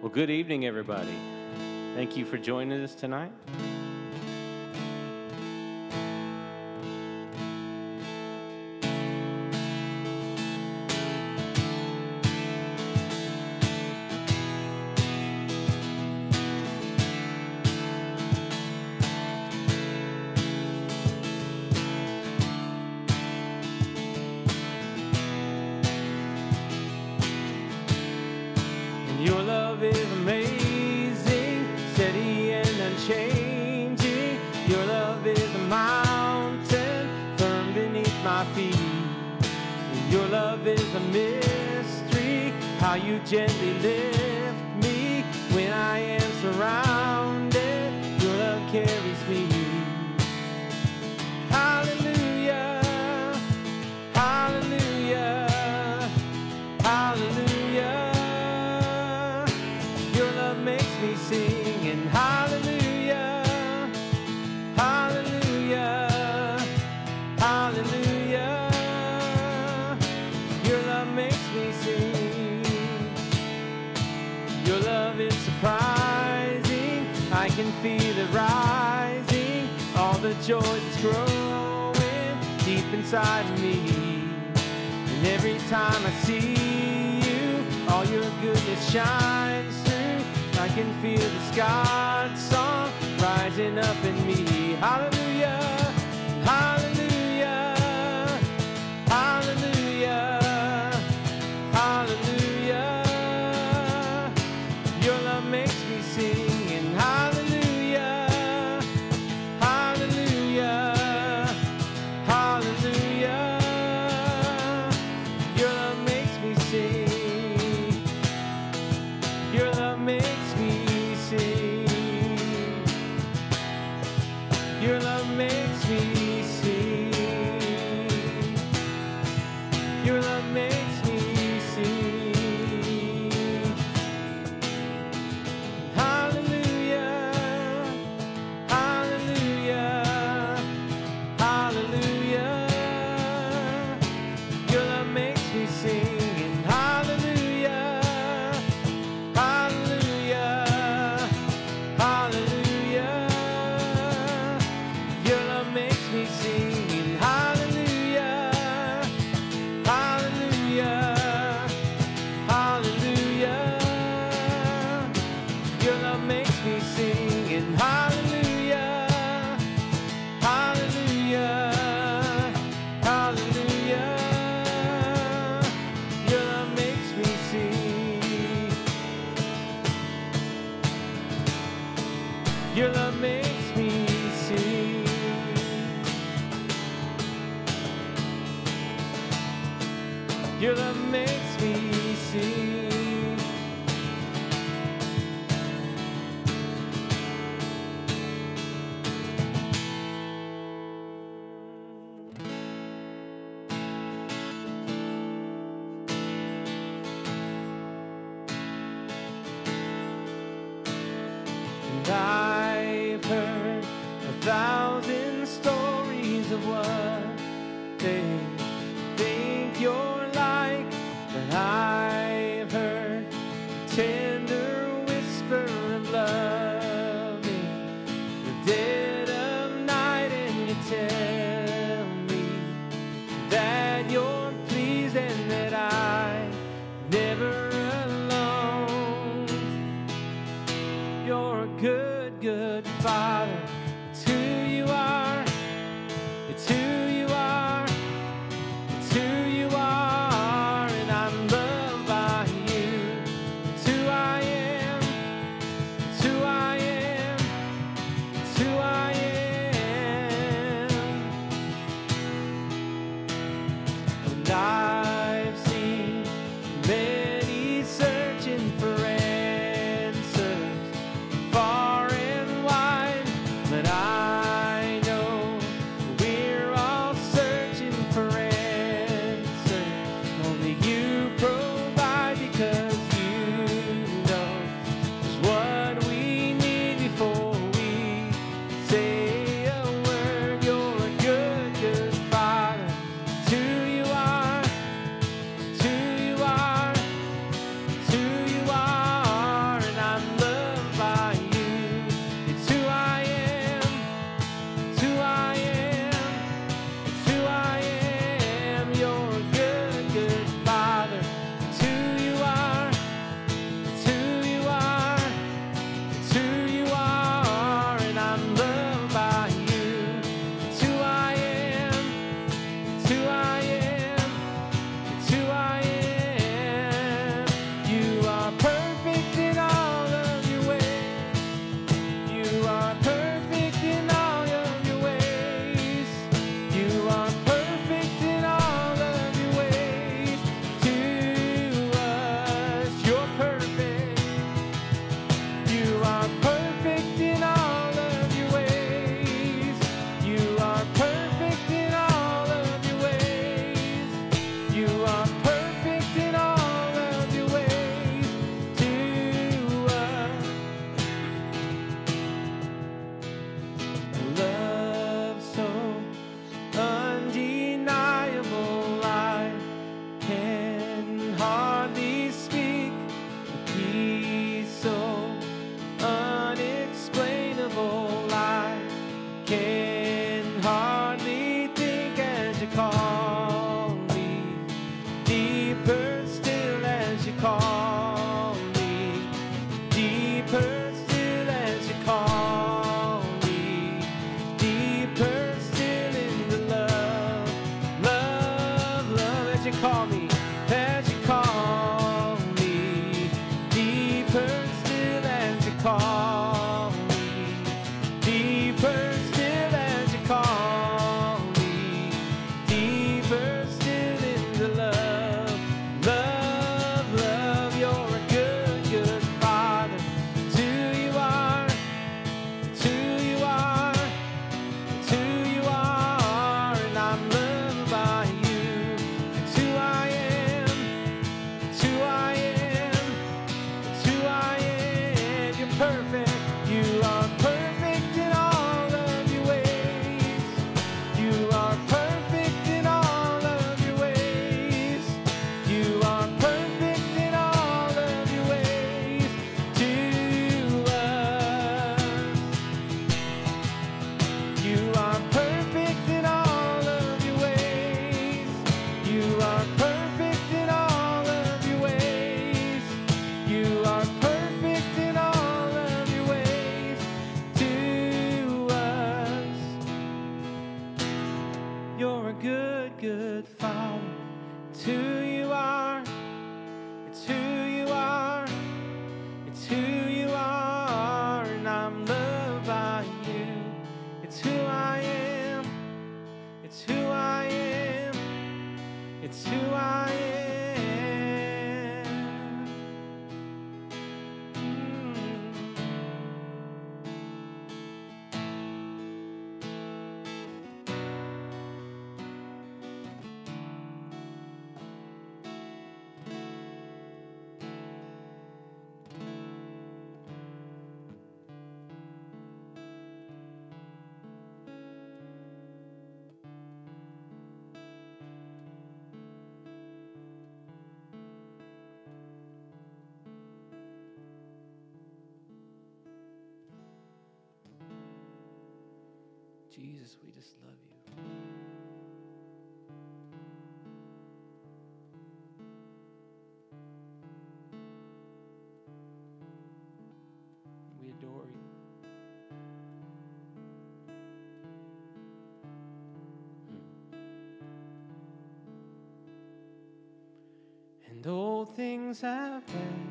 Well, good evening, everybody. Thank you for joining us tonight. Jesus, we just love you. We adore you. And all things have passed.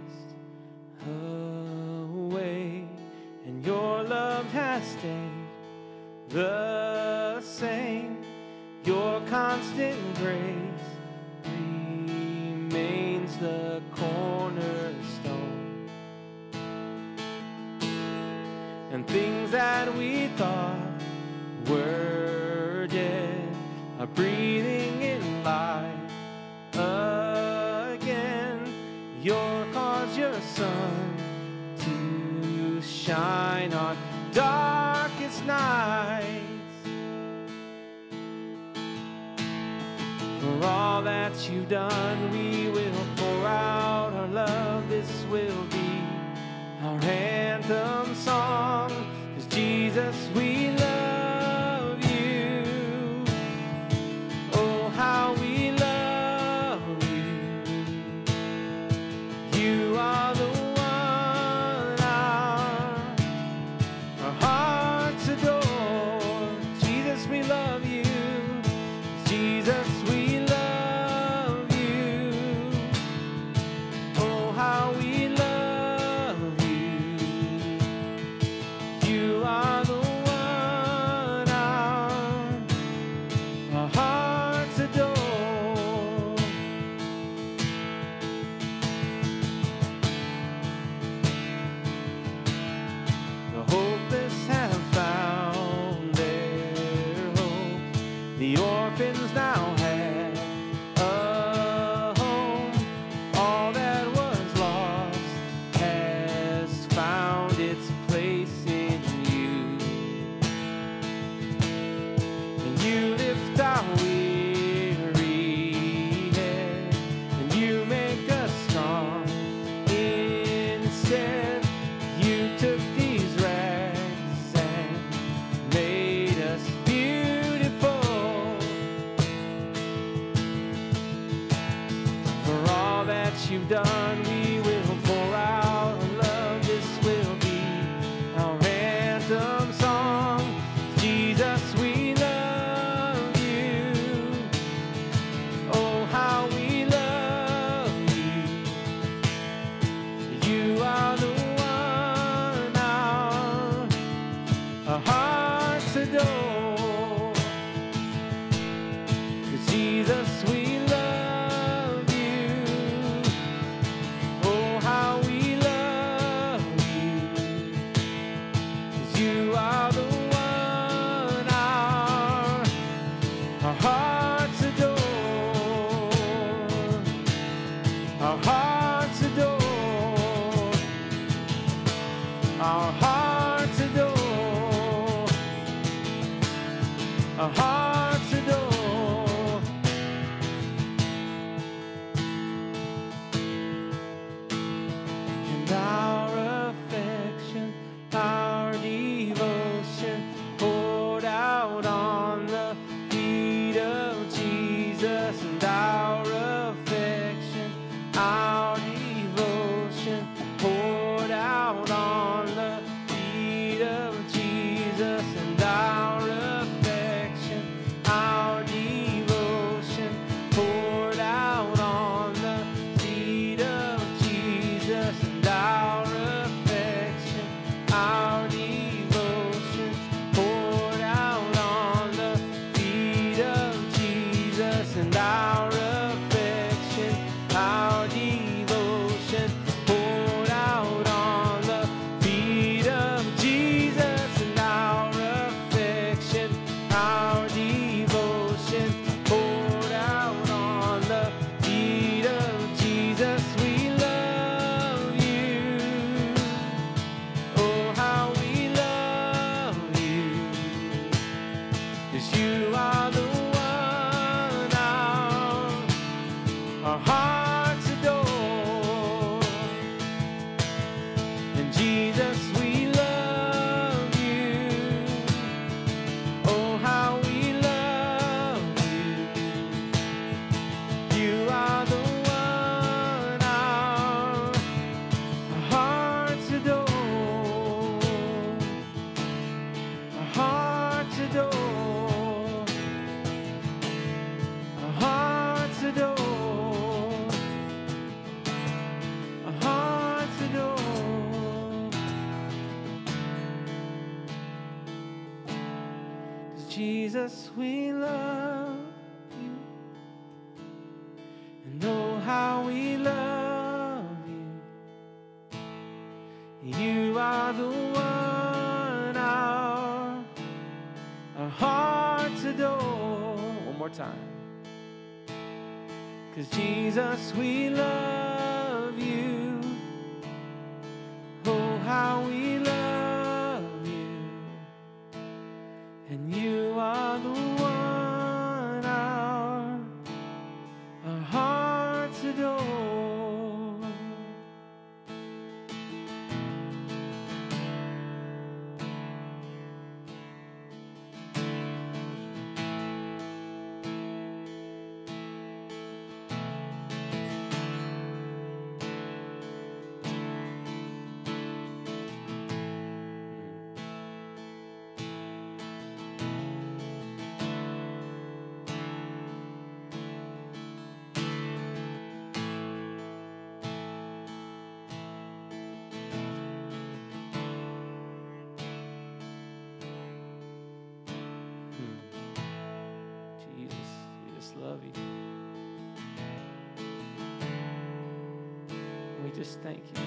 Just thank you.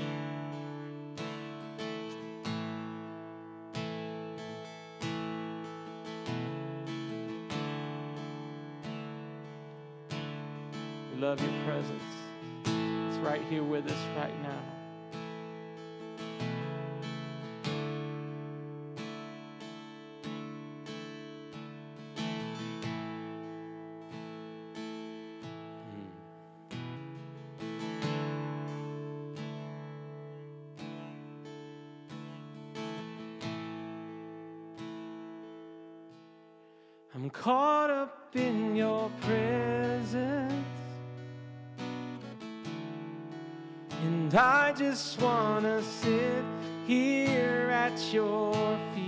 We love your presence. It's right here with us right now. Just want to sit here at your feet.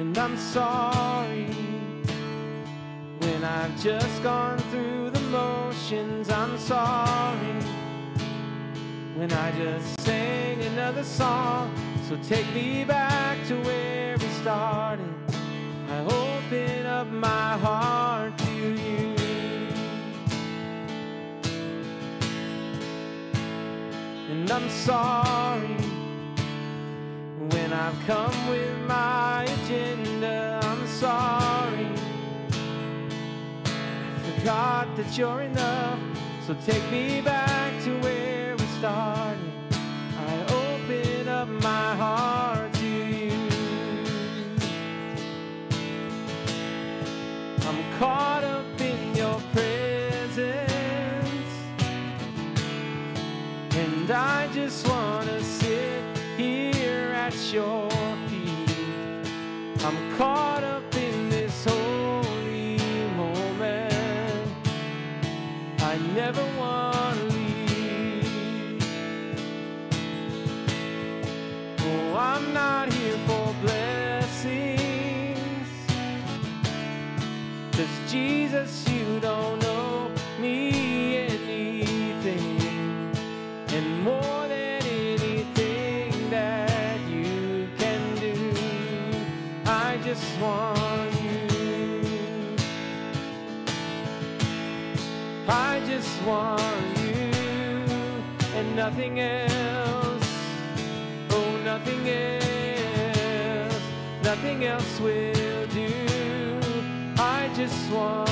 And I'm sorry when I've just gone through the motions. I'm sorry when I just sang another song. So take me back to where we started. I open up my heart to you. And I'm sorry when I've come with my agenda. I'm sorry. I forgot that you're enough. So take me back to where we started. Want you and nothing else. Oh, nothing else. Nothing else will do. I just want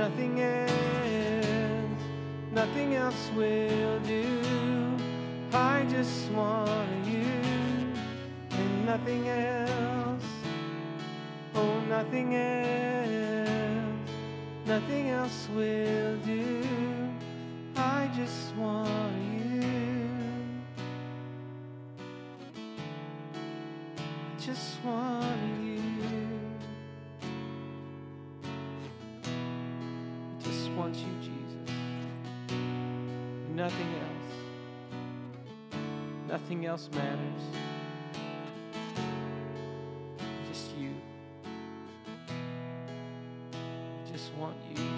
nothing else. Nothing else will do. I just want you and nothing else. Oh, nothing else. Nothing else will do. I just want you. Just want Nothing else. Nothing else matters. Just you. I just want you, Jesus.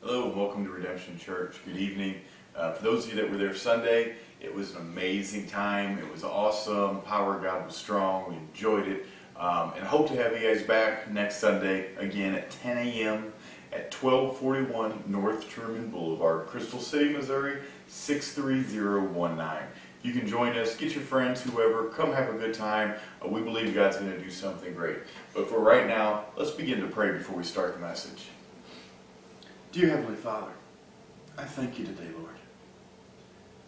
Hello welcome to Redemption Church. Good evening. Uh, for those of you that were there Sunday, it was an amazing time. It was awesome. Power of God was strong. We enjoyed it. Um, and hope to have you guys back next Sunday again at 10 a.m. at 1241 North Truman Boulevard, Crystal City, Missouri 63019. You can join us, get your friends, whoever, come have a good time. Uh, we believe God's going to do something great. But for right now, let's begin to pray before we start the message. Dear Heavenly Father, I thank you today, Lord.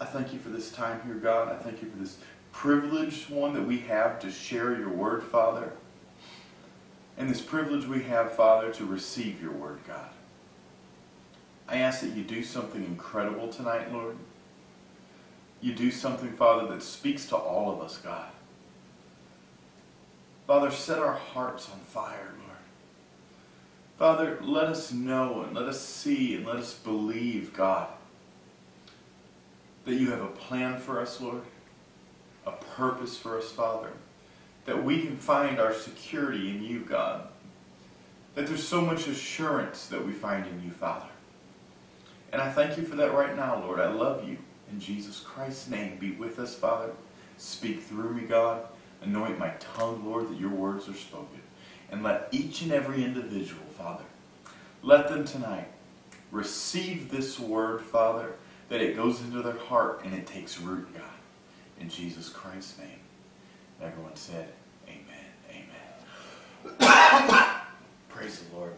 I thank you for this time here, God. I thank you for this privilege, one that we have to share your word, Father. And this privilege we have, Father, to receive your word, God. I ask that you do something incredible tonight, Lord. You do something, Father, that speaks to all of us, God. Father, set our hearts on fire, Lord. Father, let us know and let us see and let us believe, God, that you have a plan for us, Lord, a purpose for us, Father, that we can find our security in you, God, that there's so much assurance that we find in you, Father. And I thank you for that right now, Lord. I love you. In Jesus Christ's name, be with us, Father. Speak through me, God. Anoint my tongue, Lord, that your words are spoken. And let each and every individual, Father, let them tonight receive this word, Father, that it goes into their heart and it takes root, God. In Jesus Christ's name. Everyone said, Amen. Amen. Praise the Lord.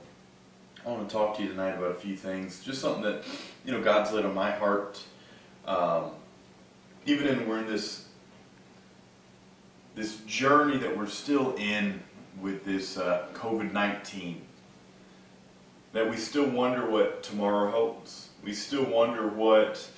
I want to talk to you tonight about a few things. Just something that, you know, God's laid on my heart. Um, even in we're in this this journey that we're still in with this uh, COVID 19, that we still wonder what tomorrow holds. We still wonder what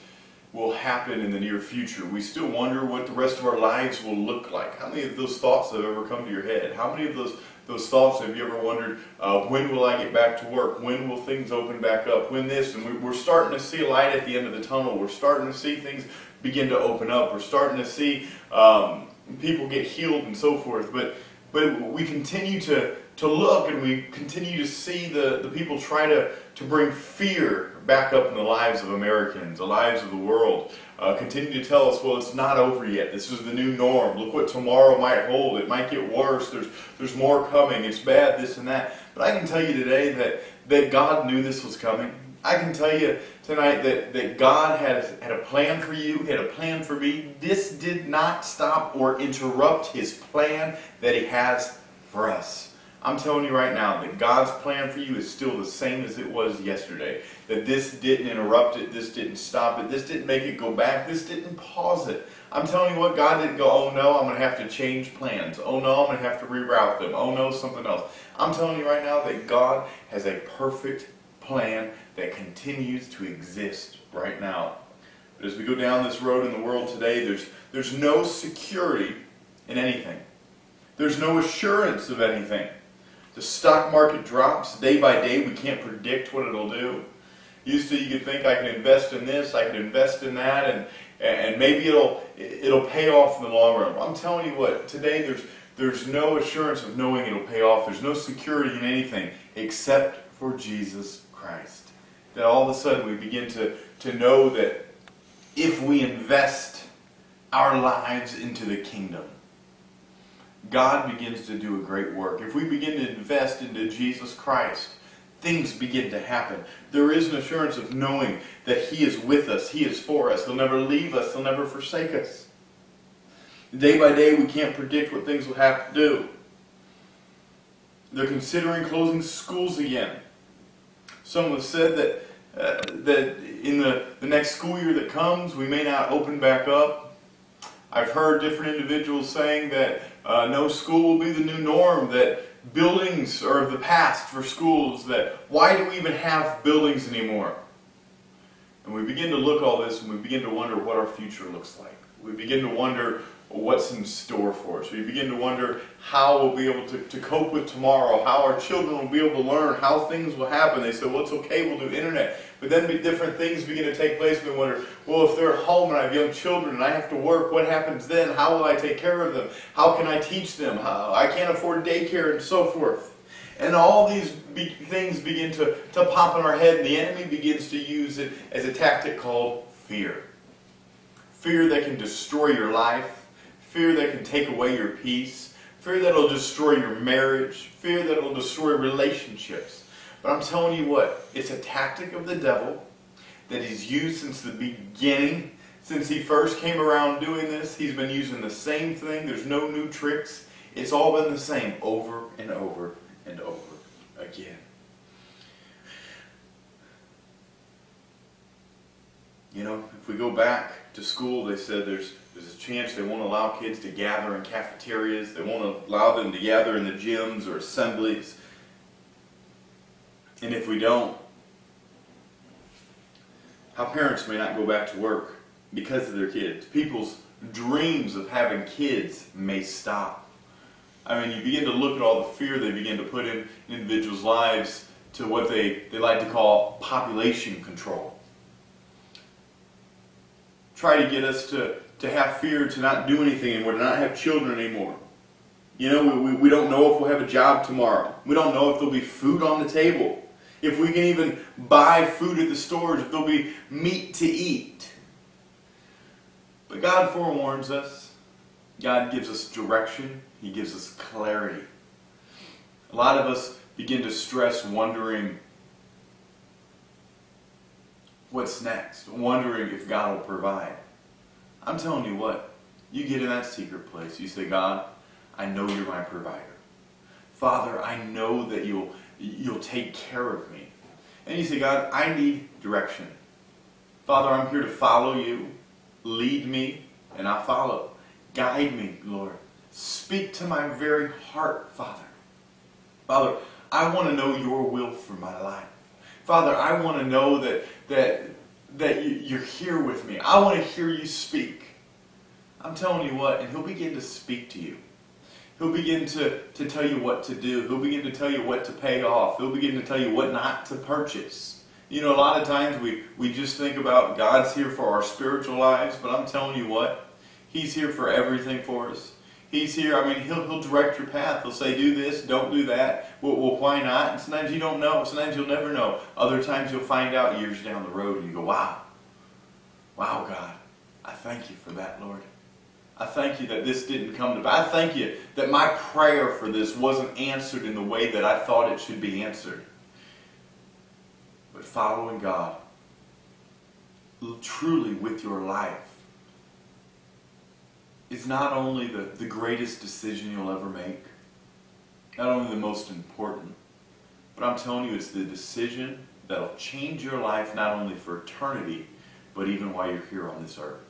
will happen in the near future. We still wonder what the rest of our lives will look like. How many of those thoughts have ever come to your head? How many of those those thoughts have you ever wondered? Uh, when will I get back to work? When will things open back up? When this? And we, we're starting to see light at the end of the tunnel. We're starting to see things begin to open up. We're starting to see um, people get healed and so forth. But but we continue to to look and we continue to see the, the people try to, to bring fear back up in the lives of Americans, the lives of the world. Uh, continue to tell us, well, it's not over yet. This is the new norm. Look what tomorrow might hold. It might get worse. There's, there's more coming. It's bad, this and that. But I can tell you today that, that God knew this was coming. I can tell you tonight that, that God had, had a plan for you, had a plan for me. This did not stop or interrupt his plan that he has for us. I'm telling you right now that God's plan for you is still the same as it was yesterday. That this didn't interrupt it, this didn't stop it, this didn't make it go back, this didn't pause it. I'm telling you what, God didn't go, oh no, I'm going to have to change plans. Oh no, I'm going to have to reroute them. Oh no, something else. I'm telling you right now that God has a perfect plan that continues to exist right now. But as we go down this road in the world today, there's, there's no security in anything. There's no assurance of anything. The stock market drops day by day. We can't predict what it'll do. Used to, you could think I can invest in this, I can invest in that, and and maybe it'll it'll pay off in the long run. I'm telling you what, today there's there's no assurance of knowing it'll pay off. There's no security in anything except for Jesus Christ. That all of a sudden we begin to, to know that if we invest our lives into the kingdom, God begins to do a great work. If we begin to invest into Jesus Christ, things begin to happen. There is an assurance of knowing that He is with us, He is for us. He'll never leave us, He'll never forsake us. Day by day, we can't predict what things will have to do. They're considering closing schools again. Some have said that uh, that in the, the next school year that comes, we may not open back up. I've heard different individuals saying that uh, no school will be the new norm, that buildings are of the past for schools, that why do we even have buildings anymore? And we begin to look all this and we begin to wonder what our future looks like. We begin to wonder what's in store for us. We begin to wonder how we'll be able to, to cope with tomorrow, how our children will be able to learn, how things will happen. They say, well, it's okay, we'll do internet. But then different things begin to take place. We wonder, well, if they're at home and I have young children and I have to work, what happens then? How will I take care of them? How can I teach them? How, I can't afford daycare and so forth. And all these be things begin to, to pop in our head, and the enemy begins to use it as a tactic called fear. Fear that can destroy your life, fear that can take away your peace, fear that will destroy your marriage, fear that will destroy relationships. But I'm telling you what, it's a tactic of the devil that he's used since the beginning. Since he first came around doing this, he's been using the same thing. There's no new tricks. It's all been the same over and over and over again. You know, if we go back to school, they said there's there's a chance they won't allow kids to gather in cafeterias. They won't allow them to gather in the gyms or assemblies. And if we don't, how parents may not go back to work because of their kids. People's dreams of having kids may stop. I mean, you begin to look at all the fear they begin to put in individuals' lives to what they, they like to call population control. Try to get us to, to have fear to not do anything anymore, to not have children anymore. You know, we, we, we don't know if we'll have a job tomorrow. We don't know if there'll be food on the table. If we can even buy food at the stores, if there'll be meat to eat. But God forewarns us. God gives us direction. He gives us clarity. A lot of us begin to stress wondering what's next, wondering if God will provide. I'm telling you what, you get in that secret place. You say, God, I know you're my provider. Father, I know that you'll, you'll take care of me. And you say, God, I need direction. Father, I'm here to follow you. Lead me, and I follow. Guide me, Lord. Speak to my very heart, Father. Father, I want to know your will for my life. Father, I want to know that, that, that you're here with me. I want to hear you speak. I'm telling you what, and he'll begin to speak to you. He'll begin to, to tell you what to do. He'll begin to tell you what to pay off. He'll begin to tell you what not to purchase. You know, a lot of times we, we just think about God's here for our spiritual lives, but I'm telling you what, He's here for everything for us. He's here. I mean, he'll, he'll direct your path. He'll say, do this, don't do that. Well, well, why not? And sometimes you don't know. Sometimes you'll never know. Other times you'll find out years down the road and you go, wow. Wow, God. I thank you for that, Lord. I thank you that this didn't come to pass. I thank you that my prayer for this wasn't answered in the way that I thought it should be answered. But following God truly with your life is not only the, the greatest decision you'll ever make, not only the most important, but I'm telling you it's the decision that'll change your life not only for eternity, but even while you're here on this earth.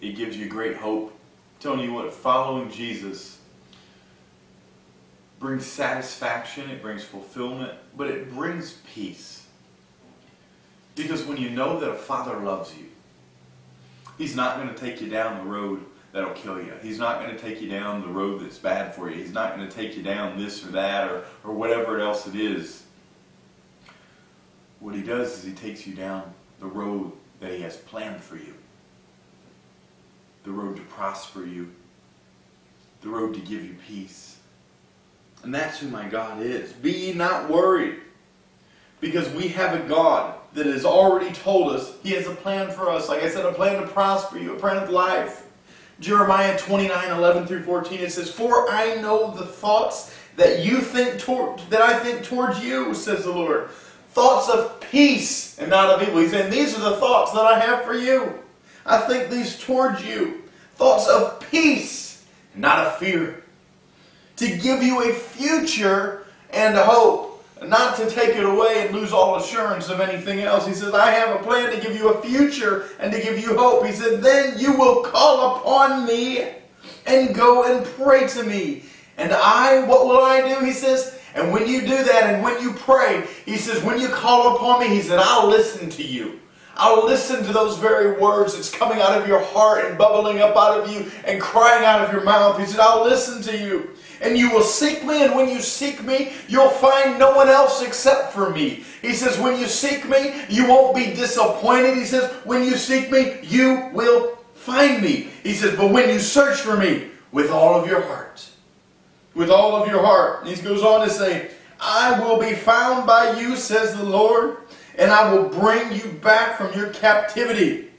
It gives you great hope. I'm telling you what, following Jesus brings satisfaction, it brings fulfillment, but it brings peace. Because when you know that a father loves you, he's not going to take you down the road that'll kill you. He's not going to take you down the road that's bad for you. He's not going to take you down this or that or, or whatever else it is. What he does is he takes you down the road that he has planned for you the road to prosper you, the road to give you peace. And that's who my God is. Be ye not worried, because we have a God that has already told us He has a plan for us. Like I said, a plan to prosper you, a plan of life. Jeremiah 29, 11 through 14, it says, For I know the thoughts that you think toward, that I think towards you, says the Lord. Thoughts of peace and not of evil. He's saying, These are the thoughts that I have for you. I think these towards you. Thoughts of peace and not of fear. To give you a future and a hope not to take it away and lose all assurance of anything else. He says, I have a plan to give you a future and to give you hope. He said, then you will call upon me and go and pray to me. And I, what will I do? He says, and when you do that and when you pray, he says, when you call upon me, he said, I'll listen to you. I'll listen to those very words that's coming out of your heart and bubbling up out of you and crying out of your mouth. He said, I'll listen to you and you will seek me, and when you seek me, you'll find no one else except for me. He says, when you seek me, you won't be disappointed. He says, when you seek me, you will find me. He says, but when you search for me with all of your heart, with all of your heart, he goes on to say, I will be found by you, says the Lord, and I will bring you back from your captivity. He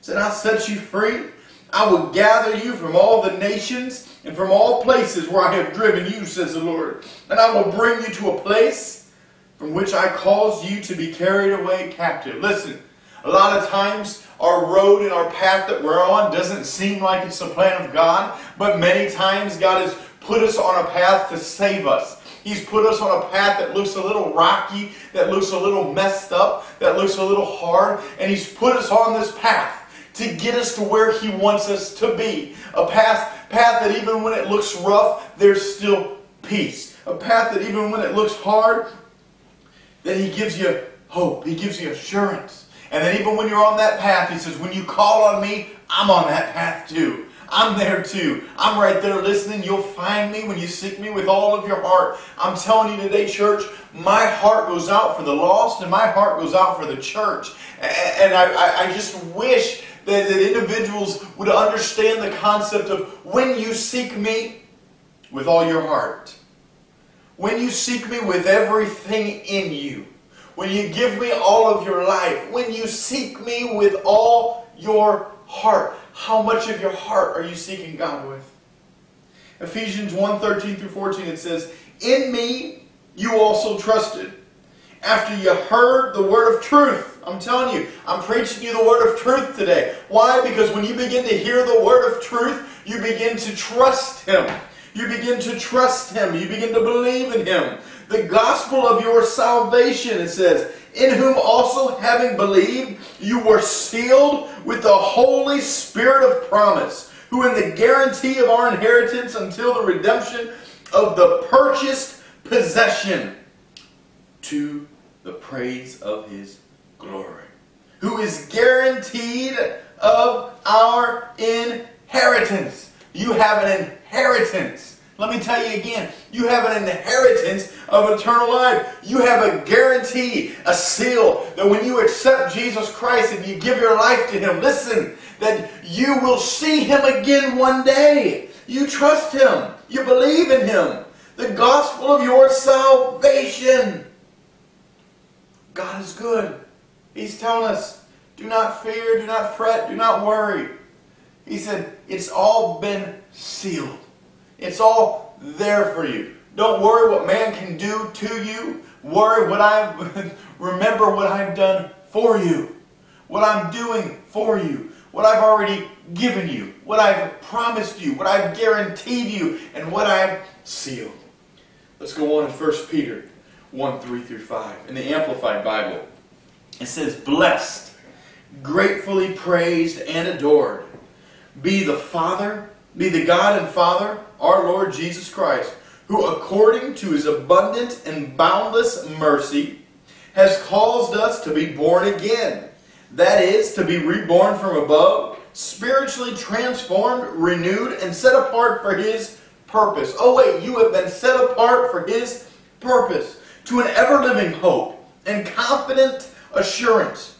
said, I'll set you free. I will gather you from all the nations and from all places where I have driven you, says the Lord. And I will bring you to a place from which I caused you to be carried away captive. Listen, a lot of times our road and our path that we're on doesn't seem like it's the plan of God, but many times God has put us on a path to save us. He's put us on a path that looks a little rocky, that looks a little messed up, that looks a little hard, and He's put us on this path to get us to where He wants us to be. A path path that even when it looks rough, there's still peace. A path that even when it looks hard, that He gives you hope. He gives you assurance. And then even when you're on that path, He says, when you call on me, I'm on that path too. I'm there too. I'm right there listening. You'll find me when you seek me with all of your heart. I'm telling you today, church, my heart goes out for the lost and my heart goes out for the church. And I, I just wish that, that individuals would understand the concept of when you seek me with all your heart, when you seek me with everything in you, when you give me all of your life, when you seek me with all your heart, how much of your heart are you seeking God with? Ephesians 1 13 through 14, it says, In me you also trusted after you heard the word of truth. I'm telling you, I'm preaching you the word of truth today. Why? Because when you begin to hear the word of truth, you begin to trust Him. You begin to trust Him. You begin to believe in Him. The gospel of your salvation, it says, in whom also having believed, you were sealed with the Holy Spirit of promise, who in the guarantee of our inheritance until the redemption of the purchased possession to the praise of his glory, who is guaranteed of our inheritance. You have an inheritance. Let me tell you again, you have an inheritance of eternal life. You have a guarantee, a seal, that when you accept Jesus Christ and you give your life to Him, listen, that you will see Him again one day. You trust Him. You believe in Him. The gospel of your salvation. God is good. He's telling us, do not fear, do not fret, do not worry. He said, it's all been sealed. It's all there for you. Don't worry what man can do to you. Worry what I've, remember what I've done for you. What I'm doing for you. What I've already given you. What I've promised you. What I've guaranteed you. And what I've sealed. Let's go on in 1 Peter 1 3 through 5. In the Amplified Bible, it says, Blessed, gratefully praised, and adored be the Father, be the God and Father, our Lord Jesus Christ, who according to his abundant and boundless mercy has caused us to be born again. That is, to be reborn from above, spiritually transformed, renewed, and set apart for his purpose. Oh, wait, you have been set apart for his purpose to an ever living hope and confident assurance.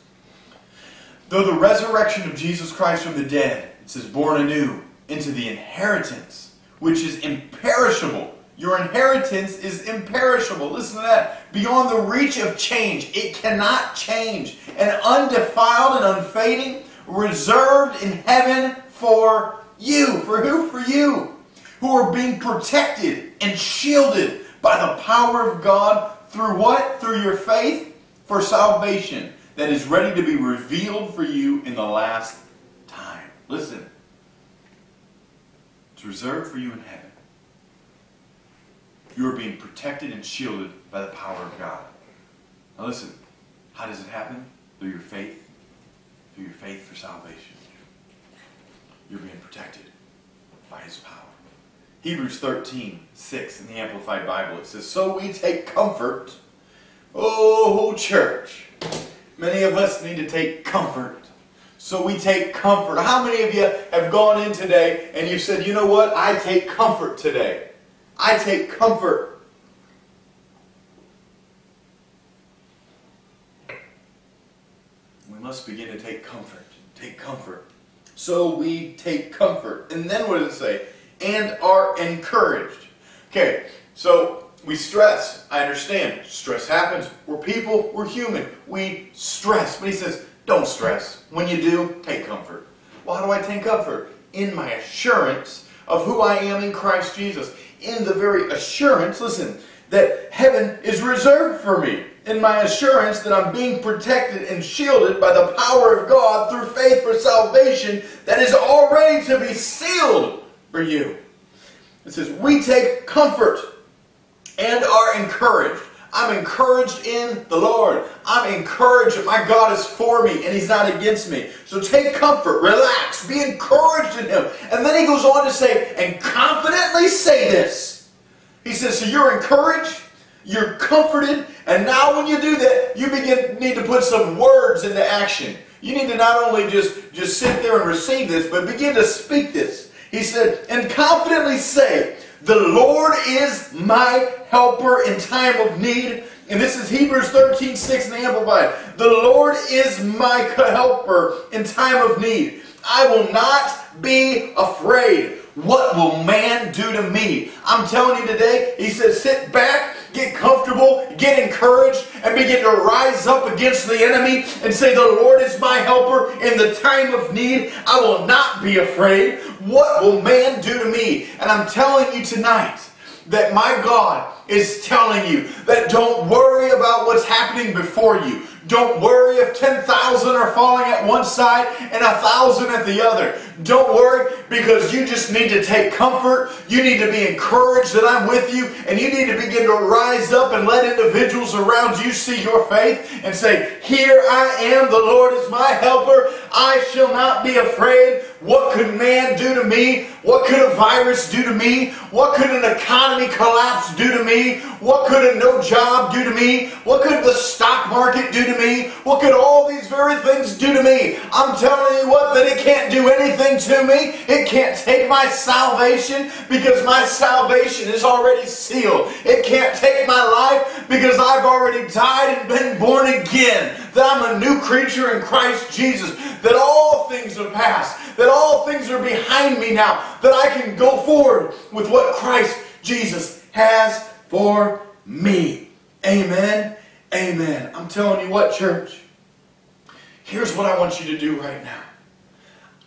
Though the resurrection of Jesus Christ from the dead, it says, born anew into the inheritance, which is imperishable. Your inheritance is imperishable. Listen to that. Beyond the reach of change. It cannot change. And undefiled and unfading, reserved in heaven for You. For who? For you. Who are being protected and shielded by the power of God through what? Through your faith for salvation that is ready to be revealed for you in the last time. Listen. It's reserved for you in heaven. You are being protected and shielded by the power of God. Now listen, how does it happen? Through your faith. Through your faith for salvation. You're being protected by His power. Hebrews 13, 6 in the Amplified Bible, it says, So we take comfort, oh church. Many of us need to take comfort. So we take comfort. How many of you have gone in today and you said, you know what? I take comfort today. I take comfort. We must begin to take comfort. Take comfort. So we take comfort. And then what does it say? And are encouraged. Okay, so we stress. I understand. Stress happens. We're people. We're human. We stress. But he says, don't stress. When you do, take comfort. Well, how do I take comfort? In my assurance of who I am in Christ Jesus. In the very assurance, listen, that heaven is reserved for me. In my assurance that I'm being protected and shielded by the power of God through faith for salvation that is already to be sealed for you. It says, we take comfort and are encouraged. I'm encouraged in the Lord. I'm encouraged that my God is for me and He's not against me. So take comfort, relax, be encouraged in Him. And then He goes on to say, and confidently say this. He says, so you're encouraged, you're comforted, and now when you do that, you begin need to put some words into action. You need to not only just, just sit there and receive this, but begin to speak this. He said, and confidently say, the Lord is my helper in time of need. And this is Hebrews 13, 6 in the Amplified. The Lord is my helper in time of need. I will not be afraid. What will man do to me? I'm telling you today, he says, sit back, get comfortable, get encouraged, and begin to rise up against the enemy and say, The Lord is my helper in the time of need. I will not be afraid. What will man do to me? And I'm telling you tonight that my God is telling you that don't worry about what's happening before you. Don't worry if 10,000 are falling at one side and a thousand at the other. Don't worry because you just need to take comfort. You need to be encouraged that I'm with you and you need to begin to rise up and let individuals around you see your faith and say, Here I am, the Lord is my helper. I shall not be afraid. What could man do to me? What could a virus do to me? What could an economy collapse do to me? What could a no job do to me? What could the stock market do to me? What could all these very things do to me? I'm telling you what, that it can't do anything to me. It can't take my salvation because my salvation is already sealed. It can't take my life because I've already died and been born again. That I'm a new creature in Christ Jesus. That all things are past. That all things are behind me now. That I can go forward with what Christ Jesus has for me. Amen. Amen. I'm telling you what, church. Here's what I want you to do right now.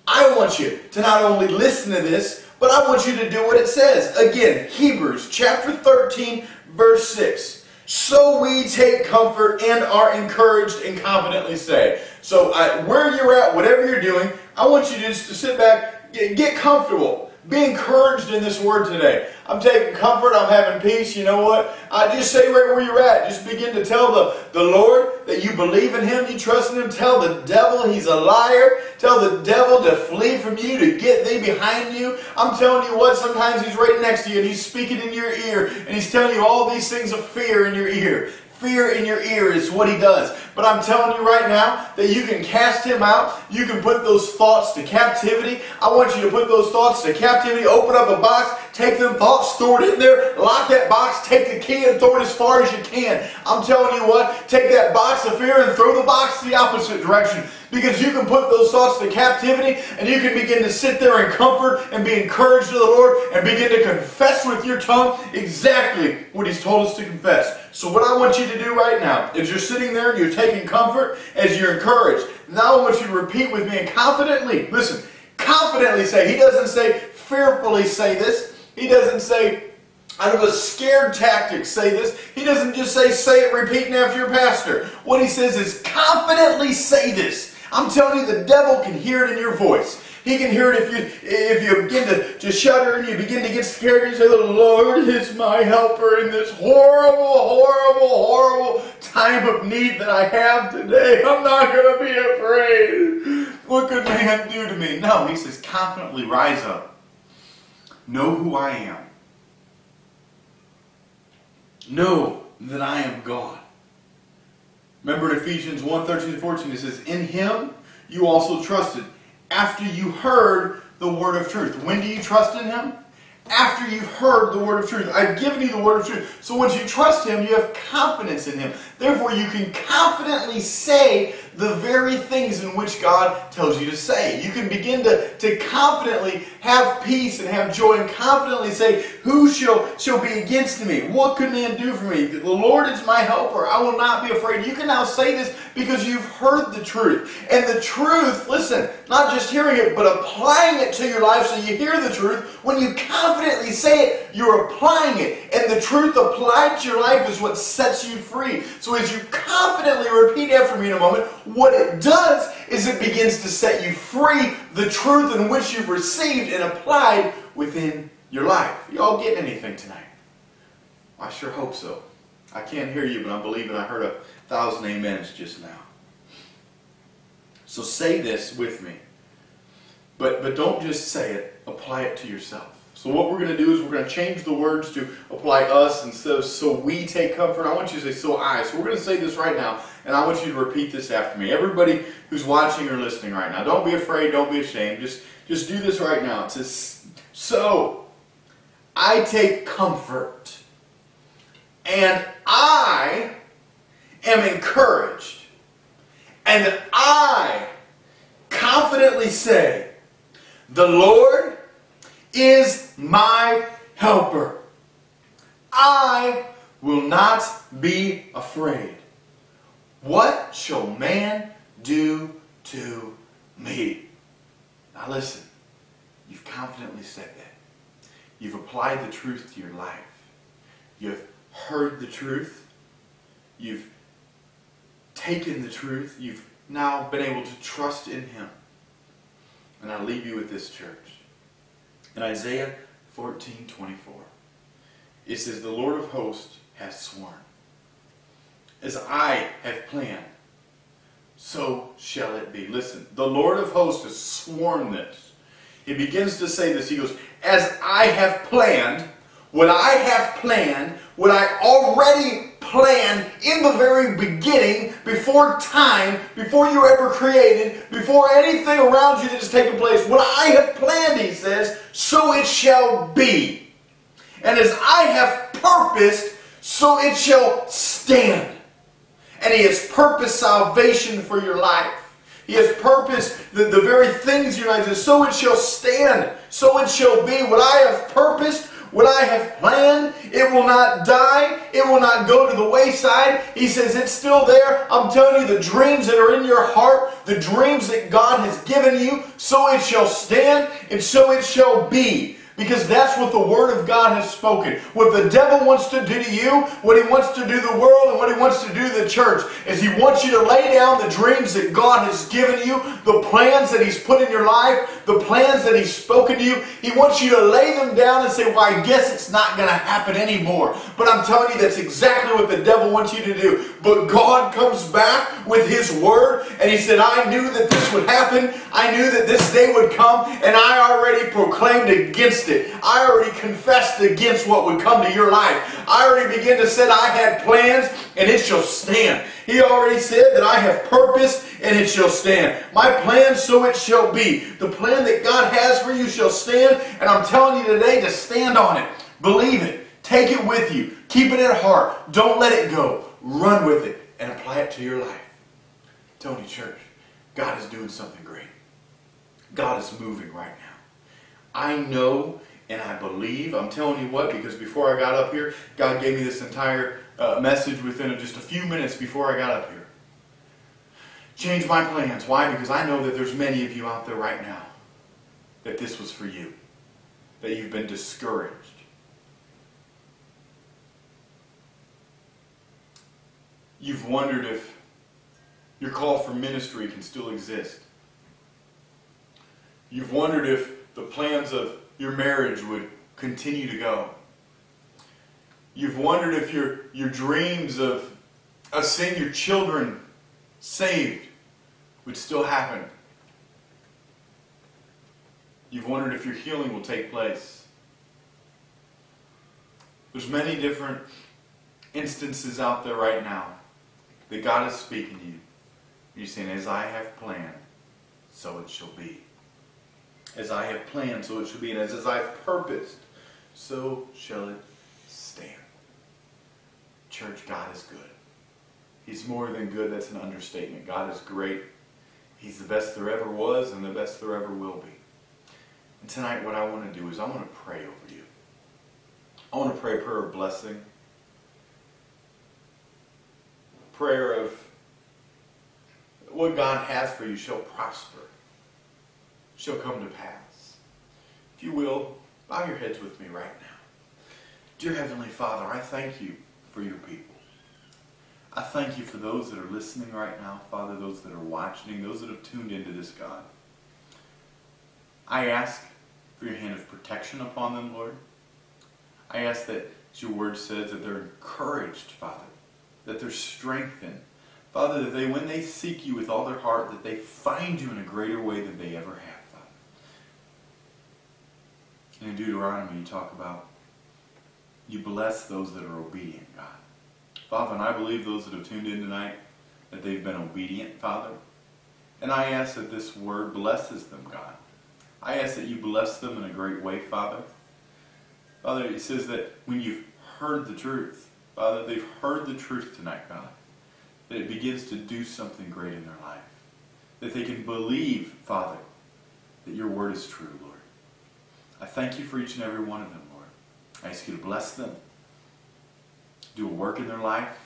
I want you to not only listen to this, but I want you to do what it says. Again, Hebrews chapter 13, verse 6. So we take comfort and are encouraged and confidently say. So uh, where you're at, whatever you're doing, I want you just to sit back, get, get comfortable. Be encouraged in this word today. I'm taking comfort. I'm having peace. You know what? I just say right where you're at. Just begin to tell the, the Lord that you believe in Him, you trust in Him. Tell the devil he's a liar. Tell the devil to flee from you, to get thee behind you. I'm telling you what, sometimes he's right next to you and he's speaking in your ear and he's telling you all these things of fear in your ear. Fear in your ear is what he does. But I'm telling you right now that you can cast him out. You can put those thoughts to captivity. I want you to put those thoughts to captivity. Open up a box. Take them thoughts. Throw it in there. Lock that box. Take the key and throw it as far as you can. I'm telling you what. Take that box of fear and throw the box the opposite direction. Because you can put those thoughts to captivity and you can begin to sit there in comfort and be encouraged to the Lord and begin to confess with your tongue exactly what He's told us to confess. So what I want you to do right now is you're sitting there and you're taking comfort as you're encouraged. Now I want you to repeat with me and confidently, listen, confidently say. He doesn't say fearfully say this. He doesn't say out of a scared tactic say this. He doesn't just say, say it repeating after your pastor. What he says is confidently say this. I'm telling you, the devil can hear it in your voice. He can hear it if you if you begin to, to shudder and you begin to get scared and say, The Lord is my helper in this horrible, horrible, horrible time of need that I have today. I'm not going to be afraid. What could man do to me? No, he says, confidently rise up. Know who I am. Know that I am God. Remember in Ephesians 1 13 to 14, it says, In him you also trusted after you heard the word of truth. When do you trust in him? After you've heard the word of truth. I've given you the word of truth. So once you trust him, you have confidence in him. Therefore, you can confidently say the very things in which God tells you to say. You can begin to, to confidently have peace and have joy and confidently say, Who shall, shall be against me? What could man do for me? The Lord is my helper. I will not be afraid. You can now say this because you've heard the truth. And the truth, listen, not just hearing it, but applying it to your life so you hear the truth. When you confidently say it, you're applying it. And the truth applied to your life is what sets you free. So as you confidently repeat after me in a moment, what it does is it begins to set you free, the truth in which you've received and applied within your life. You all getting anything tonight? I sure hope so. I can't hear you, but I'm believing I heard a thousand amens just now. So say this with me. But, but don't just say it, apply it to yourself. So what we're going to do is we're going to change the words to apply us instead of so we take comfort. I want you to say so I. So we're going to say this right now, and I want you to repeat this after me. Everybody who's watching or listening right now, don't be afraid, don't be ashamed. Just, just do this right now. It says, so I take comfort, and I am encouraged, and I confidently say, the Lord is my helper. I will not be afraid. What shall man do to me? Now listen, you've confidently said that. You've applied the truth to your life. You've heard the truth. You've taken the truth. You've now been able to trust in Him. And I leave you with this church. In Isaiah 14 24, it says, The Lord of hosts has sworn, as I have planned, so shall it be. Listen, the Lord of hosts has sworn this. He begins to say this. He goes, As I have planned, what I have planned, what I already planned in the very beginning, before time, before you were ever created, before anything around you that has taken place. What I have planned, he says, so it shall be. And as I have purposed, so it shall stand. And he has purposed salvation for your life. He has purposed the, the very things you life. So it shall stand. So it shall be. What I have purposed, what I have planned, it will not die. It will not go to the wayside. He says it's still there. I'm telling you, the dreams that are in your heart, the dreams that God has given you, so it shall stand and so it shall be. Because that's what the Word of God has spoken. What the devil wants to do to you, what he wants to do the world, and what he wants to do the church, is he wants you to lay down the dreams that God has given you, the plans that he's put in your life, the plans that he's spoken to you. He wants you to lay them down and say, well, I guess it's not going to happen anymore. But I'm telling you, that's exactly what the devil wants you to do. But God comes back with his Word, and he said, I knew that this would happen. I knew that this day would come, and I already proclaimed against against it. I already confessed against what would come to your life. I already began to say I had plans and it shall stand. He already said that I have purpose and it shall stand. My plan, so it shall be. The plan that God has for you shall stand, and I'm telling you today to stand on it. Believe it. Take it with you. Keep it at heart. Don't let it go. Run with it and apply it to your life. Tony Church, God is doing something great. God is moving right now. I know and I believe. I'm telling you what, because before I got up here, God gave me this entire uh, message within just a few minutes before I got up here. Change my plans. Why? Because I know that there's many of you out there right now that this was for you, that you've been discouraged. You've wondered if your call for ministry can still exist. You've wondered if the plans of your marriage would continue to go. You've wondered if your, your dreams of, of seeing your children saved would still happen. You've wondered if your healing will take place. There's many different instances out there right now that God is speaking to you. You're saying, as I have planned, so it shall be. As I have planned, so it shall be. And as, I have purposed, so shall it stand. Church, God is good. He's more than good. That's an understatement. God is great. He's the best there ever was and the best there ever will be. And tonight, what I want to do is I want to pray over you. I want to pray a prayer of blessing, prayer of what God has for you shall prosper, shall come to pass. If you will, bow your heads with me right now. Dear Heavenly Father, I thank you for your people. I thank you for those that are listening right now, Father, those that are watching, those that have tuned into this, God. I ask for your hand of protection upon them, Lord. I ask that, as your word says, that they're encouraged, Father, that they're strengthened. Father, that they, when they seek you with all their heart, that they find you in a greater way than they ever have, in Deuteronomy, you talk about you bless those that are obedient, God. Father, and I believe those that have tuned in tonight, that they've been obedient, Father. And I ask that this word blesses them, God. I ask that you bless them in a great way, Father. Father, it says that when you've heard the truth, Father, they've heard the truth tonight, God, that it begins to do something great in their life. That they can believe, Father, that your word is true. I thank you for each and every one of them, Lord. I ask you to bless them, do a work in their life,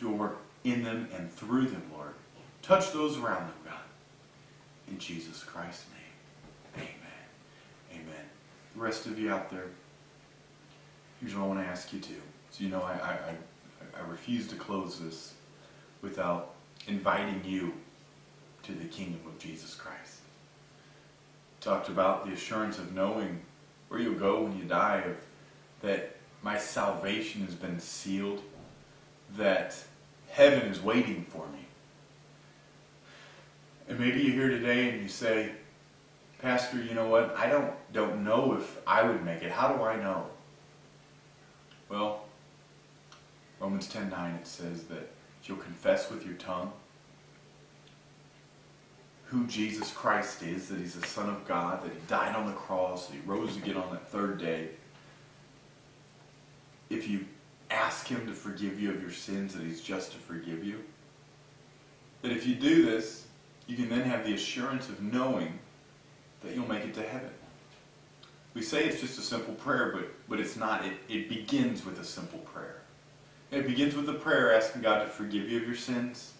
do a work in them and through them, Lord. Touch those around them, God. In Jesus Christ's name, amen. Amen. The rest of you out there, here's what I want to ask you to. So you know I, I, I, refuse to close this without inviting you to the kingdom of Jesus Christ. Talked about the assurance of knowing where you'll go when you die, of that my salvation has been sealed, that heaven is waiting for me. And maybe you're here today and you say, Pastor, you know what? I don't don't know if I would make it. How do I know? Well, Romans 10:9 it says that you'll confess with your tongue who Jesus Christ is, that he's the Son of God, that he died on the cross, that he rose again on that third day, if you ask him to forgive you of your sins, that he's just to forgive you, that if you do this, you can then have the assurance of knowing that you'll make it to heaven. We say it's just a simple prayer, but, but it's not. It, it begins with a simple prayer. It begins with a prayer asking God to forgive you of your sins,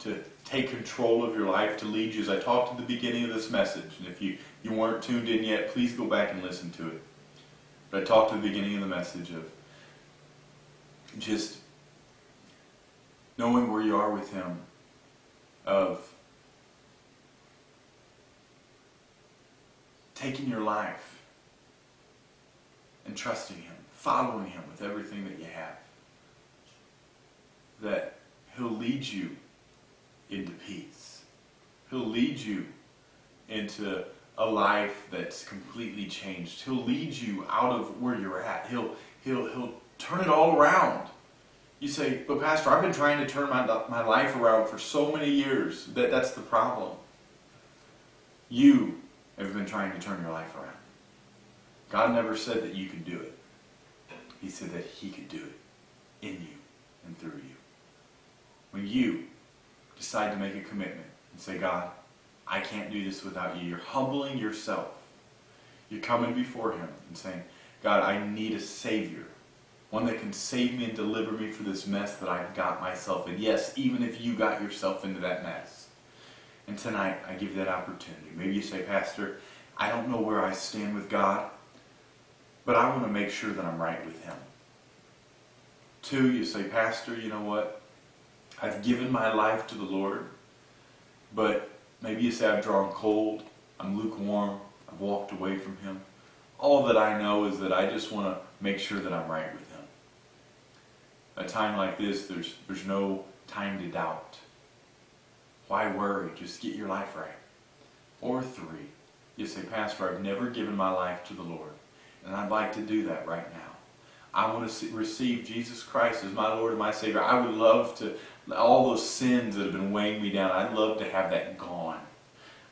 to take control of your life, to lead you. As I talked at the beginning of this message, and if you, you weren't tuned in yet, please go back and listen to it. But I talked at the beginning of the message of just knowing where you are with Him, of taking your life and trusting Him, following Him with everything that you have. That He'll lead you into peace. He'll lead you into a life that's completely changed. He'll lead you out of where you're at. He'll, he'll, he'll turn it all around. You say, but Pastor, I've been trying to turn my, my life around for so many years. That, that's the problem. You have been trying to turn your life around. God never said that you could do it. He said that He could do it in you and through you. When you decide to make a commitment and say, God, I can't do this without you, you're humbling yourself. You're coming before Him and saying, God, I need a Savior. One that can save me and deliver me from this mess that I've got myself in. Yes, even if you got yourself into that mess. And tonight, I give you that opportunity. Maybe you say, Pastor, I don't know where I stand with God, but I want to make sure that I'm right with Him. Two, you say, Pastor, you know what? I've given my life to the Lord, but maybe you say I've drawn cold, I'm lukewarm, I've walked away from Him. All that I know is that I just want to make sure that I'm right with Him. A time like this, there's, there's no time to doubt. Why worry? Just get your life right. Or three, you say, Pastor, I've never given my life to the Lord, and I'd like to do that right now. I want to receive Jesus Christ as my Lord and my Savior. I would love to, all those sins that have been weighing me down, I'd love to have that gone.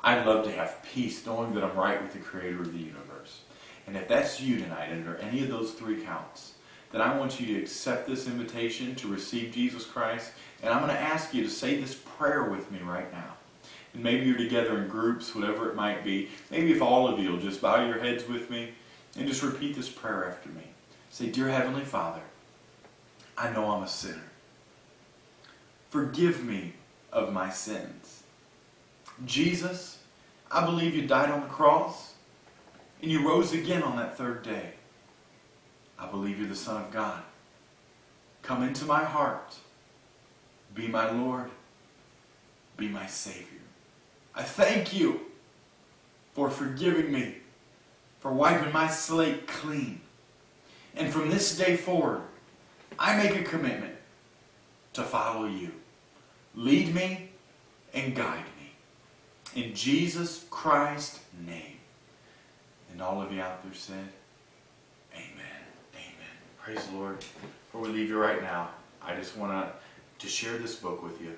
I'd love to have peace knowing that I'm right with the Creator of the universe. And if that's you tonight, under any of those three counts, then I want you to accept this invitation to receive Jesus Christ. And I'm going to ask you to say this prayer with me right now. And maybe you're together in groups, whatever it might be. Maybe if all of you will just bow your heads with me and just repeat this prayer after me. Say, Dear Heavenly Father, I know I'm a sinner. Forgive me of my sins. Jesus, I believe you died on the cross and you rose again on that third day. I believe you're the Son of God. Come into my heart. Be my Lord. Be my Savior. I thank you for forgiving me, for wiping my slate clean. And from this day forward, I make a commitment to follow you. Lead me and guide me. In Jesus Christ's name. And all of you out there said, Amen. Amen. Praise the Lord. Before we leave you right now, I just want to, to share this book with you.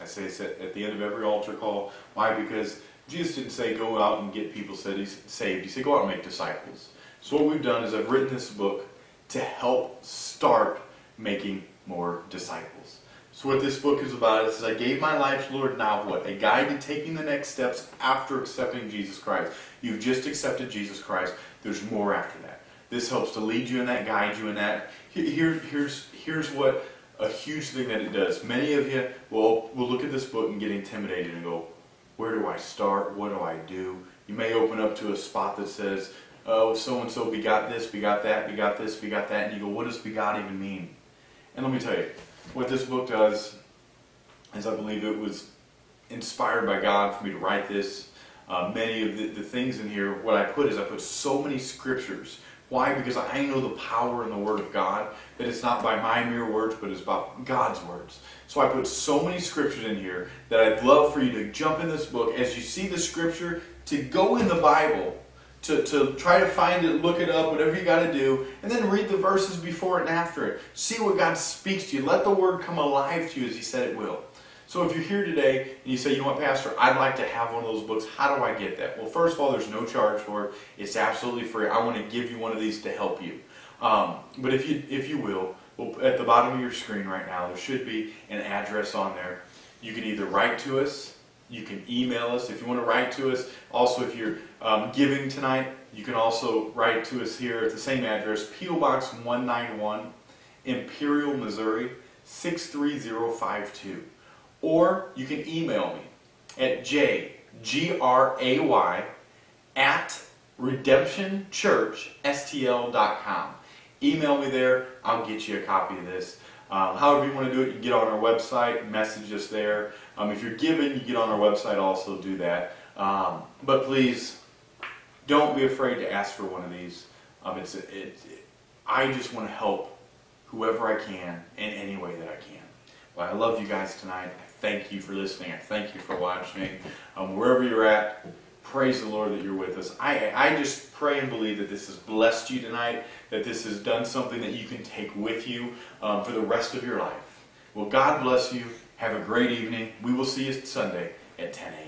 I say at, at the end of every altar call. Why? Because Jesus didn't say go out and get people saved. He said go out and make disciples. So what we've done is I've written this book to help start making more disciples. So what this book is about is I gave my life to Lord, now what? A guide to taking the next steps after accepting Jesus Christ. You've just accepted Jesus Christ. There's more after that. This helps to lead you in that, guide you in that. Here, here's, here's what a huge thing that it does. Many of you will, will look at this book and get intimidated and go, where do I start? What do I do? You may open up to a spot that says, oh, so-and-so begot this, begot that, begot this, begot that, and you go, what does begot even mean? And let me tell you, what this book does is I believe it was inspired by God for me to write this. Uh, many of the, the things in here, what I put is I put so many scriptures why? Because I know the power in the Word of God, that it's not by my mere words, but it's by God's words. So I put so many scriptures in here that I'd love for you to jump in this book as you see the scripture, to go in the Bible, to, to try to find it, look it up, whatever you got to do, and then read the verses before and after it. See what God speaks to you. Let the Word come alive to you as He said it will. So if you're here today and you say, you know what, Pastor, I'd like to have one of those books, how do I get that? Well, first of all, there's no charge for it. It's absolutely free. I want to give you one of these to help you. Um, but if you, if you will, well, at the bottom of your screen right now, there should be an address on there. You can either write to us, you can email us if you want to write to us. Also, if you're um, giving tonight, you can also write to us here at the same address, P.O. Box 191, Imperial, Missouri 63052. Or you can email me at jgray at redemptionchurchstl.com. Email me there. I'll get you a copy of this. Um, however you want to do it, you get on our website, message us there. Um, if you're giving, you get on our website, also do that. Um, but please, don't be afraid to ask for one of these. Um, it's it, it, I just want to help whoever I can in any way that I can. Well, I love you guys tonight thank you for listening. I thank you for watching. Um, wherever you're at, praise the Lord that you're with us. I, I just pray and believe that this has blessed you tonight, that this has done something that you can take with you um, for the rest of your life. Well, God bless you. Have a great evening. We will see you Sunday at 10 a.m.